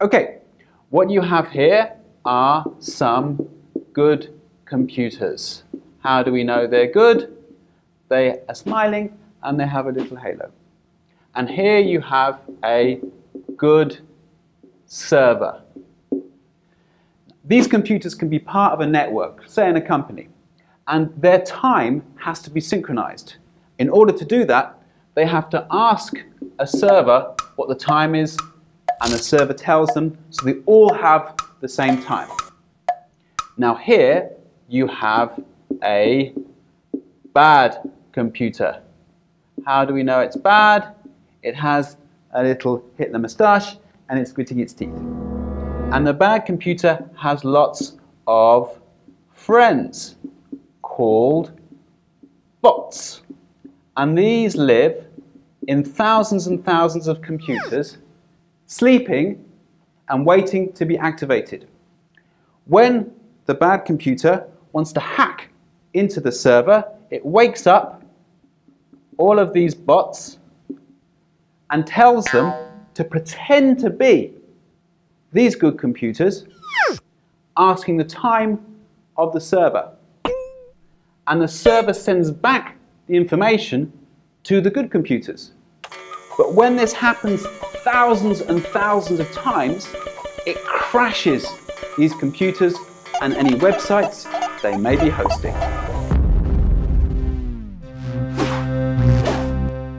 Okay, what you have here are some good computers. How do we know they're good? They are smiling and they have a little halo. And here you have a good server. These computers can be part of a network, say in a company, and their time has to be synchronized. In order to do that, they have to ask a server what the time is, and the server tells them, so they all have the same time. Now here, you have a bad computer. How do we know it's bad? It has a little Hitler moustache and it's gritting its teeth. And the bad computer has lots of friends called bots. And these live in thousands and thousands of computers, sleeping and waiting to be activated. When the bad computer wants to hack into the server, it wakes up all of these bots and tells them to pretend to be these good computers, asking the time of the server. And the server sends back the information to the good computers. But when this happens thousands and thousands of times, it crashes these computers and any websites they may be hosting.